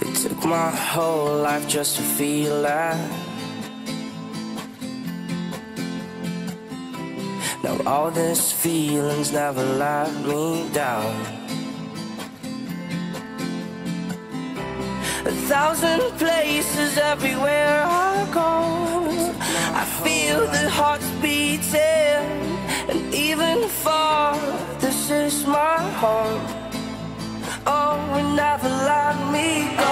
It took my whole life just to feel that. Now all these feelings never let me down. A thousand places everywhere I go. I feel the hearts beating, and even far, this is my home. Never let me go.